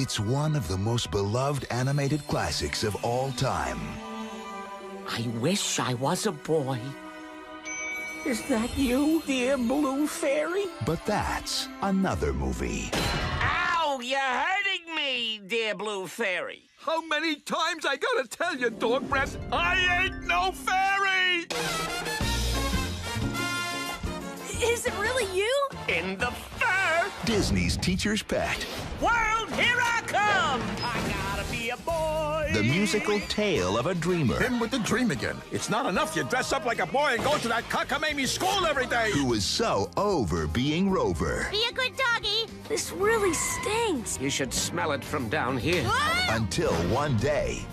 It's one of the most beloved animated classics of all time. I wish I was a boy. Is that you, dear blue fairy? But that's another movie. Ow! You're hurting me, dear blue fairy. How many times I gotta tell you, dog breath, I ain't no fairy! Is it really you? In the fur! Disney's Teacher's Pet. World, The musical tale of a dreamer Him with the dream again. It's not enough you dress up like a boy and go to that cockamamie school every day. who was so over being Rover Be a good doggy. This really stinks. You should smell it from down here. until one day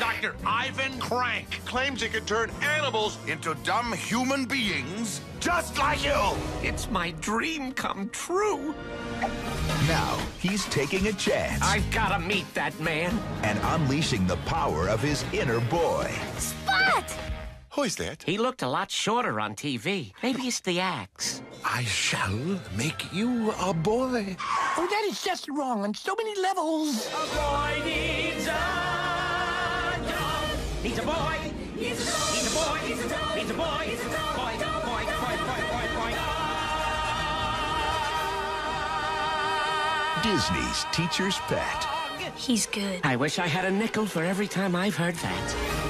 Dr. Ivan Krank claims he can turn animals into dumb human beings just like you. It's my dream come true. now he's taking a chance I've gotta meet that man. and unleashing the power of his inner boy. Spot! Who is that? He looked a lot shorter on TV. Maybe it's the axe. I shall make you a boy. Oh, that is just wrong on so many levels. A boy needs a dog. Needs a boy. Needs a dog. Needs a boy. Needs a dog. Needs a boy. Needs a. Boy, boy, boy, boy, boy, boy. Disney's Teacher's Pet. He's good. I wish I had a nickel for every time I've heard that.